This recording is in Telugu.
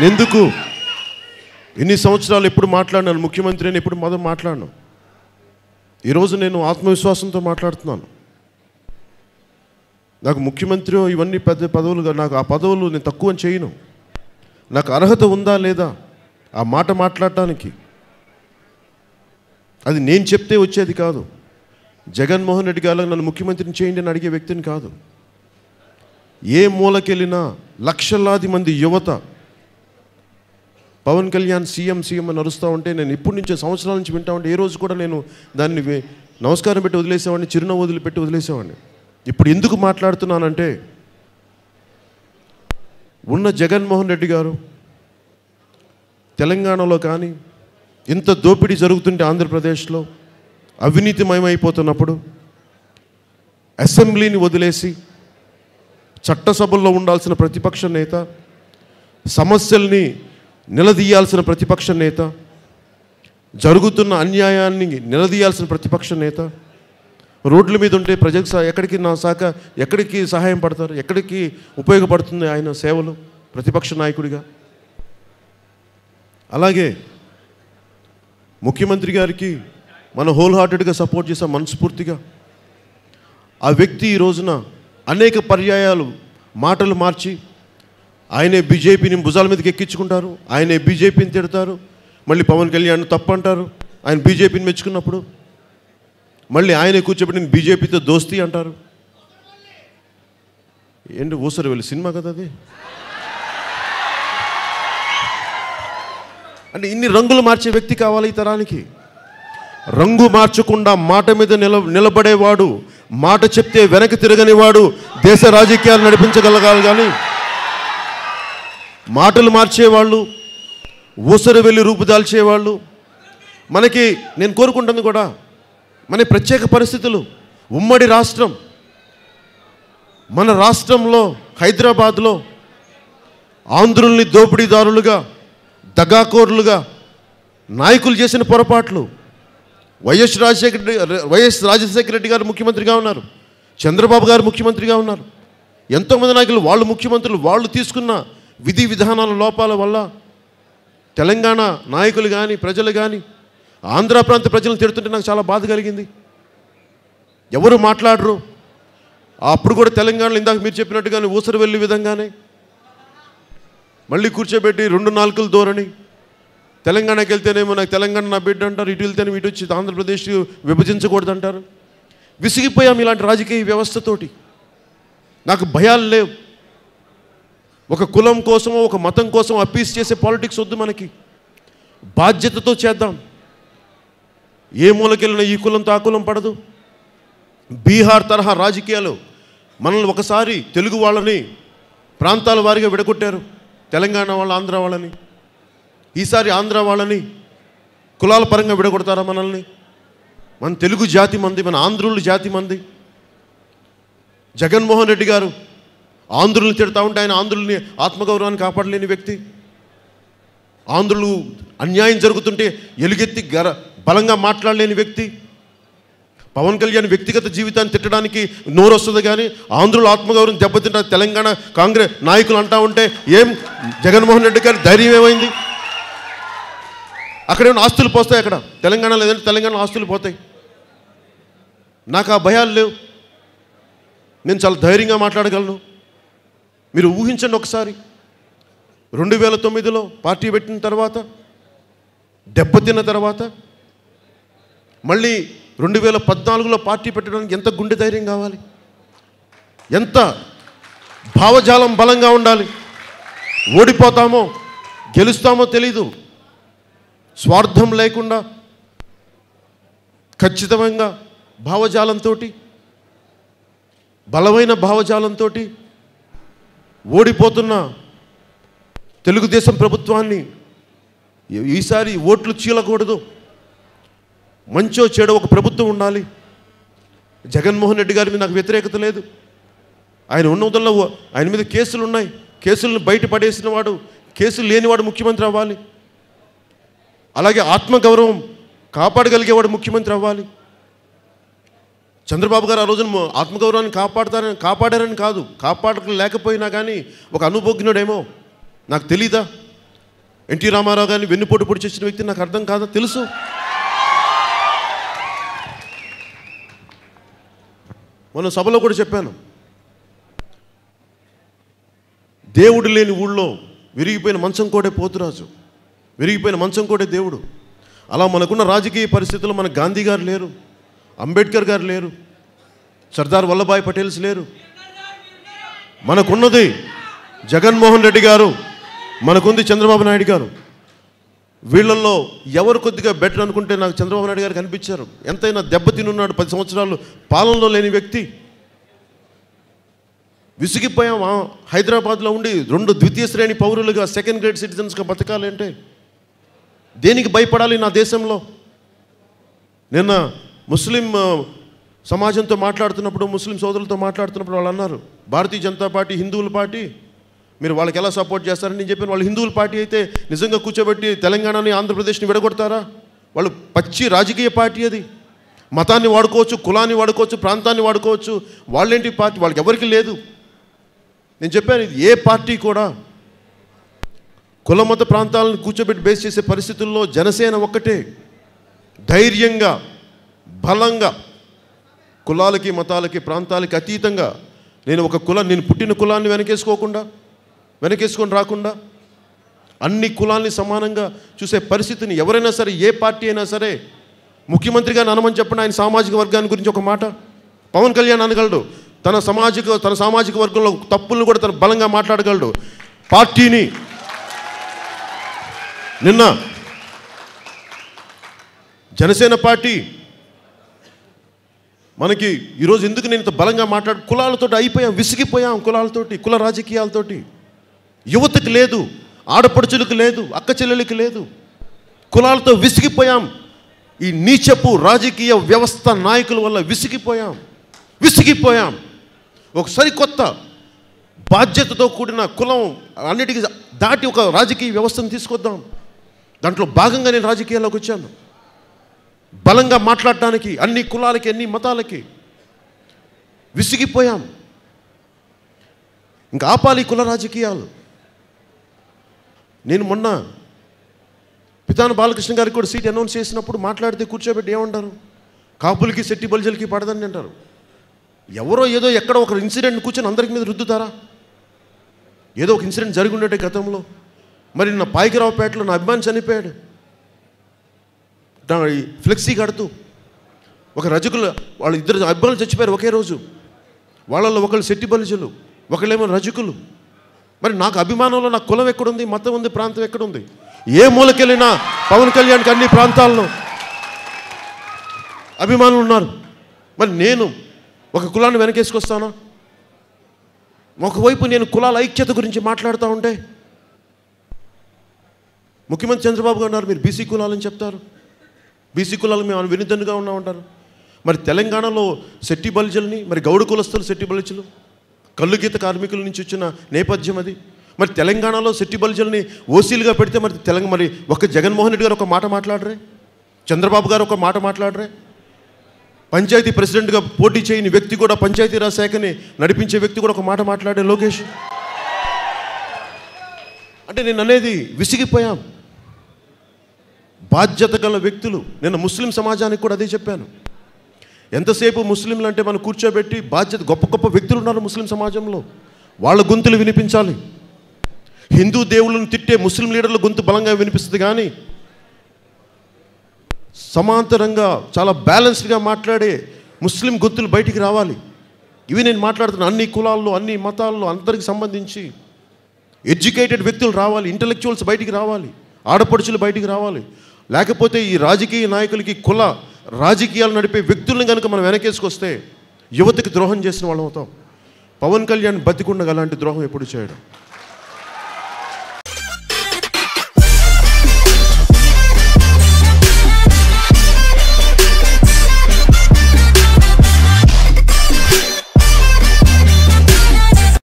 నేను ఎందుకు? ఎన్ని సంవత్సరాలు ఎప్పుడు మాట్లాడినాను? ముఖ్యమంత్రి అని ఎప్పుడు మొదలు మాట్లాడను ఈరోజు నేను ఆత్మవిశ్వాసంతో మాట్లాడుతున్నాను. నాకు ముఖ్యమంత్రి ఇవన్నీ పెద్ద పదవులు నాకు ఆ పదవులు నేను తక్కువ చేయను. నాకు అర్హత ఉందా లేదా? ఆ మాట మాట్లాడటానికి. అది నేను చెప్తే వచ్చేది కాదు. జగన్మోహన్ రెడ్డి గారు నన్ను ముఖ్యమంత్రిని చేయండి అని అడిగే వ్యక్తిని కాదు. ఏ మూలకెళ్ళినా లక్షలాది మంది యువత పవన్ కళ్యాణ్ సీఎం సీఎం అని అరుస్తూ ఉంటే నేను ఇప్పటి నుంచే సంవత్సరాల నుంచి వింటా ఉంటే ఏ రోజు కూడా నేను దాన్ని నమస్కారం పెట్టి వదిలేసేవాడిని చిరునవ్వు వదిలిపెట్టి వదిలేసేవాడిని. ఇప్పుడు ఎందుకు మాట్లాడుతున్నానంటే ఉన్న జగన్మోహన్ రెడ్డి గారు తెలంగాణలో కానీ ఇంత దోపిడీ జరుగుతుంటే ఆంధ్రప్రదేశ్లో అవినీతిమయమైపోతున్నప్పుడు అసెంబ్లీని వదిలేసి చట్టసభల్లో ఉండాల్సిన ప్రతిపక్ష నేత సమస్యల్ని నిలదీయాల్సిన ప్రతిపక్ష నేత జరుగుతున్న అన్యాయాన్ని నిలదీయాల్సిన ప్రతిపక్ష నేత రోడ్ల మీద ఉంటే ప్రజలకు సహా ఎక్కడికి నా శాఖ ఎక్కడికి సహాయం పడతారు ఎక్కడికి ఉపయోగపడుతుంది ఆయన సేవలు ప్రతిపక్ష నాయకుడిగా? అలాగే ముఖ్యమంత్రి గారికి మనం హోల్ హార్టెడ్గా సపోర్ట్ చేసాం మనస్ఫూర్తిగా ఆ వ్యక్తి ఈ రోజున అనేక పర్యాయాలు మాటలు మార్చి ఆయనే బీజేపీని భుజాల మీదకి ఎక్కించుకుంటారు ఆయనే బీజేపీని తిడతారు మళ్ళీ పవన్ కళ్యాణ్ తప్పంటారు ఆయన బీజేపీని మెచ్చుకున్నప్పుడు. మళ్ళీ ఆయనే కూర్చోబెట్టిన బీజేపీతో దోస్తీ అంటారు. ఏంటి ఓసరి వెళ్ళి సినిమా కదా అది? అంటే ఇన్ని రంగులు మార్చే వ్యక్తి కావాలి ఈ తరానికి. రంగు మార్చకుండా మాట మీద నిల నిలబడేవాడు మాట చెప్తే వెనక్కి తిరగనివాడు దేశ రాజకీయాలు నడిపించగలగాలి కానీ మాటలు మార్చేవాళ్ళు ఊసరు వెళ్ళి రూపుదాల్చేవాళ్ళు మనకి నేను కోరుకుంటుంది కూడా మన ప్రత్యేక పరిస్థితులు ఉమ్మడి రాష్ట్రం. మన రాష్ట్రంలో హైదరాబాద్లో ఆంధ్రుల్ని దోపిడీదారులుగా దగాకోరులుగా నాయకులు చేసిన పొరపాట్లు. వైఎస్ రాజశేఖర రెడ్డి వైఎస్ రాజశేఖర రెడ్డి గారు ముఖ్యమంత్రిగా ఉన్నారు. చంద్రబాబు గారు ముఖ్యమంత్రిగా ఉన్నారు. ఎంతోమంది నాయకులు వాళ్ళు ముఖ్యమంత్రులు వాళ్ళు తీసుకున్న విధి విధానాల లోపాల వల్ల తెలంగాణ నాయకులు కానీ ప్రజలు కానీ ఆంధ్ర ప్రాంత ప్రజలను తిడుతుంటే నాకు చాలా బాధ కలిగింది. ఎవరు మాట్లాడరు? అప్పుడు కూడా తెలంగాణలో ఇందాక మీరు చెప్పినట్టుగానే ఊసరు వెళ్ళే విధంగానే మళ్ళీ కూర్చోబెట్టి రెండు నాలుకలు ధోరణి. తెలంగాణకి వెళ్తేనేమో నాకు తెలంగాణ నా బిడ్డ అంటారు ఇటు వెళ్తేనే ఇటు వచ్చి ఆంధ్రప్రదేశ్ విభజించకూడదు అంటారు విసిగిపోయాం ఇలాంటి రాజకీయ వ్యవస్థతోటి నాకు భయాలు లేవు. ఒక కులం కోసమో ఒక మతం కోసం అప్పీస్ చేసే పాలిటిక్స్ వద్దు మనకి. బాధ్యతతో చేద్దాం. ఏ మూలకెళ్ళినా ఈ కులంతో ఆ కులం పడదు. బీహార్ తరహా రాజకీయాలు మనల్ని ఒకసారి తెలుగు వాళ్ళని ప్రాంతాల వారిగా విడగొట్టారు. తెలంగాణ వాళ్ళ ఆంధ్ర వాళ్ళని. ఈసారి ఆంధ్ర వాళ్ళని కులాల పరంగా విడగొడతారా మనల్ని? మన తెలుగు జాతి మంది మన ఆంధ్రులు జాతి మంది. జగన్మోహన్ రెడ్డి గారు ఆంధ్రులను తిడతా ఉంటే ఆయన ఆంధ్రుల్ని ఆత్మగౌరవాన్ని కాపాడలేని వ్యక్తి. ఆంధ్రులు అన్యాయం జరుగుతుంటే ఎలుగెత్తి గర బలంగా మాట్లాడలేని వ్యక్తి. పవన్ కళ్యాణ్ వ్యక్తిగత జీవితాన్ని తిట్టడానికి నోరు వస్తుంది కానీ ఆంధ్రుల ఆత్మగౌరవం దెబ్బతింటారు. తెలంగాణ కాంగ్రెస్ నాయకులు అంటా ఉంటే ఏం? జగన్మోహన్ రెడ్డి గారి ధైర్యం ఏమైంది? అక్కడేమైనా ఆస్తులు పోస్తాయి అక్కడ? తెలంగాణ లేదంటే తెలంగాణ ఆస్తులు పోతాయి. నాకు ఆ భయాలు లేవు. నేను చాలా ధైర్యంగా మాట్లాడగలను. మీరు ఊహించండి ఒకసారి. రెండు వేల తొమ్మిదిలో పార్టీ పెట్టిన తర్వాత దెబ్బతిన్న తర్వాత మళ్ళీ రెండు వేల పద్నాలుగులో పార్టీ పెట్టడానికి ఎంత గుండె ధైర్యం కావాలి? ఎంత భావజాలం బలంగా ఉండాలి? ఓడిపోతామో గెలుస్తామో తెలీదు. స్వార్థం లేకుండా ఖచ్చితంగా భావజాలంతో బలమైన భావజాలంతో ఓడిపోతున్న తెలుగుదేశం ప్రభుత్వాన్ని ఈసారి ఓట్లు చీలకూడదు. మంచో చెడో ఒక ప్రభుత్వం ఉండాలి. జగన్మోహన్ రెడ్డి గారి మీద నాకు వ్యతిరేకత లేదు. ఆయన ఉన్నతంలో ఆయన మీద కేసులు ఉన్నాయి. కేసులను బయటపడేసిన వాడు కేసులు లేనివాడు ముఖ్యమంత్రి అవ్వాలి. అలాగే ఆత్మగౌరవం కాపాడగలిగేవాడు ముఖ్యమంత్రి అవ్వాలి. చంద్రబాబు గారు ఆ రోజున ఆత్మగౌరవాన్ని కాపాడతారని కాపాడారని కాదు. కాపాడలేకపోయినా కానీ ఒక అనుభోగ్యుడేమో నాకు తెలీదా? ఎన్టీ రామారావు గారిని వెన్నుపోటు పొడి చేసిన వ్యక్తి నాకు అర్థం కాదా? తెలుసు. మన సభలో కూడా చెప్పాను. దేవుడు లేని ఊళ్ళో విరిగిపోయిన మంచం కోడే పోతురాజు. విరిగిపోయిన మంచం కోడే దేవుడు. అలా మనకున్న రాజకీయ పరిస్థితుల్లో మన గాంధీ గారు లేరు. అంబేద్కర్ గారు లేరు. సర్దార్ వల్లభాయ్ పటేల్స్ లేరు. మనకున్నది జగన్మోహన్ రెడ్డి గారు మనకుంది చంద్రబాబు నాయుడు గారు. వీళ్ళల్లో ఎవరు కొద్దిగా బెటర్ అనుకుంటే నాకు చంద్రబాబు నాయుడు గారు కనిపించారు. ఎంతైనా దెబ్బతినున్నాడు పది సంవత్సరాలు పాలనలో లేని వ్యక్తి. విసిగిపోయాం హైదరాబాద్లో ఉండి రెండు ద్వితీయ శ్రేణి పౌరులుగా సెకండ్ గ్రేడ్ సిటిజన్స్గా బతకాలంటే దేనికి భయపడాలి నా దేశంలో? నిన్న ముస్లిం సమాజంతో మాట్లాడుతున్నప్పుడు ముస్లిం సోదరులతో మాట్లాడుతున్నప్పుడు వాళ్ళు అన్నారు భారతీయ జనతా పార్టీ హిందువుల పార్టీ మీరు వాళ్ళకి ఎలా సపోర్ట్ చేస్తారని నేను చెప్పాను. వాళ్ళు హిందువుల పార్టీ అయితే నిజంగా కూర్చోబెట్టి తెలంగాణని ఆంధ్రప్రదేశ్ని విడగొడతారా? వాళ్ళు పచ్చి రాజకీయ పార్టీ అది. మతాన్ని వాడుకోవచ్చు కులాన్ని వాడుకోవచ్చు ప్రాంతాన్ని వాడుకోవచ్చు. వాళ్ళేంటి పార్టీ? వాళ్ళకి ఎవరికి లేదు. నేను చెప్పాను ఇది ఏ పార్టీ కూడా కులమత ప్రాంతాలను కూర్చోబెట్టి బేస్ చేసే పరిస్థితుల్లో జనసేన ఒక్కటే. ధైర్యంగా బలంగా కులాలకి మతాలకి ప్రాంతాలకి అతీతంగా నేను ఒక కుల నేను పుట్టిన కులాన్ని వెనకేసుకోకుండా వెనకేసుకొని రాకుండా అన్ని కులాల్ని సమానంగా చూసే పరిస్థితిని ఎవరైనా సరే ఏ పార్టీ అయినా సరే ముఖ్యమంత్రిగా అనమని చెప్పిన ఆయన సామాజిక వర్గాన్ని గురించి ఒక మాట. పవన్ కళ్యాణ్ అనగలడు. తన సామాజిక తన సామాజిక వర్గంలో తప్పులను కూడా తన బలంగా మాట్లాడగలడు. పార్టీని నిన్న జనసేన పార్టీ మనకి ఈరోజు ఎందుకు నేను ఇంత బలంగా మాట్లాడు కులాలతో అయిపోయాం విసిగిపోయాం కులాలతోటి కుల రాజకీయాలతోటి. యువతకి లేదు ఆడపడుచులకు లేదు అక్క చెల్లెలకి లేదు. కులాలతో విసిగిపోయాం. ఈ నీచపు రాజకీయ వ్యవస్థ నాయకుల వల్ల విసిగిపోయాం. విసిగిపోయాం. ఒక సరికొత్త బాధ్యతతో కూడిన కులం అన్నిటికీ దాటి ఒక రాజకీయ వ్యవస్థను తీసుకొద్దాం. దాంట్లో భాగంగా నేను రాజకీయాల్లోకి వచ్చాను. బలంగా మాట్లాడటానికి అన్ని కులాలకి అన్ని మతాలకి విసిగిపోయాం. ఇంకా ఆపాలి కుల రాజకీయాలు. నేను మొన్న పితాన బాలకృష్ణ గారికి కూడా సీట్ అనౌన్స్ చేసినప్పుడు మాట్లాడితే కూర్చోబెట్టి ఏమంటారు? కాపులకి సెట్టి బలిజలకి పడదని అంటారు. ఎవరో ఏదో ఎక్కడ ఒక ఇన్సిడెంట్ కూర్చొని అందరికి మీద రుద్దుతారా? ఏదో ఒక ఇన్సిడెంట్ జరిగి ఉండేటే గతంలో. మరి నా పాయికిరావుపేటలో నా అభిమాని చనిపోయాడు. ఫ్లెక్సీ కడుతూ. ఒక రజకులు వాళ్ళు ఇద్దరు అభిమానులు చచ్చిపోయారు ఒకే రోజు. వాళ్ళల్లో ఒకళ్ళు శెట్టి బలిజలు ఒకళ్ళేమో రజకులు. మరి నాకు అభిమానంలో నా కులం ఎక్కడుంది మతం ఉంది ప్రాంతం ఎక్కడుంది? ఏ మూలకెళ్ళినా పవన్ కళ్యాణ్కి అన్ని ప్రాంతాల్లో అభిమానులు ఉన్నారు. మరి నేను ఒక కులాన్ని వెనకేసుకొస్తానా? ఒకవైపు నేను కులాల ఐక్యత గురించి మాట్లాడుతూ ఉంటే ముఖ్యమంత్రి చంద్రబాబు గారు మీరు బీసీ కులాలని చెప్తారు. బీసీ కులాలు మేము విరుద్ధంగా ఉన్నా ఉంటారు మరి తెలంగాణలో శెట్టి బలిజల్ని మరి గౌడ కులస్తులు శెట్టి బలిజలు కళ్ళు గీత కార్మికుల నుంచి వచ్చిన నేపథ్యం అది. మరి తెలంగాణలో శెట్టి బలిజల్ని ఓసీలుగా పెడితే మరి తెలంగాణ మరి ఒక జగన్మోహన్ రెడ్డి గారు ఒక మాట మాట్లాడరే? చంద్రబాబు గారు ఒక మాట మాట్లాడరే? పంచాయతీ ప్రెసిడెంట్గా పోటీ చేయని వ్యక్తి కూడా పంచాయతీరాజ్ శాఖని నడిపించే వ్యక్తి కూడా ఒక మాట మాట్లాడే లోకేష్. అంటే నేను అనేది విసిగిపోయాం. బాధ్యత గల వ్యక్తులు. నేను ముస్లిం సమాజానికి కూడా అదే చెప్పాను. ఎంతసేపు ముస్లింలు అంటే మనం కూర్చోబెట్టి బాధ్యత గొప్ప గొప్ప వ్యక్తులు ఉన్నారు ముస్లిం సమాజంలో. వాళ్ళ గొంతులు వినిపించాలి. హిందూ దేవుళ్ళను తిట్టే ముస్లిం లీడర్ల గొంతు బలంగా వినిపిస్తుంది కానీ సమాంతరంగా చాలా బ్యాలెన్స్డ్గా మాట్లాడే ముస్లిం గొంతులు బయటికి రావాలి. ఇవి నేను మాట్లాడుతున్న అన్ని కులాల్లో అన్ని మతాల్లో అందరికి సంబంధించి ఎడ్యుకేటెడ్ వ్యక్తులు రావాలి. ఇంటలెక్చువల్స్ బయటికి రావాలి. ఆడపడుచులు బయటికి రావాలి. లేకపోతే ఈ రాజకీయ నాయకులకి కుల రాజకీయాలు నడిపే వ్యక్తులను కనుక మనం వెనకేసుకొస్తే యువతకి ద్రోహం చేసిన వాళ్ళం అవుతాం. పవన్ కళ్యాణ్ బతికుండగా అలాంటి ద్రోహం ఎప్పుడు చేయడం.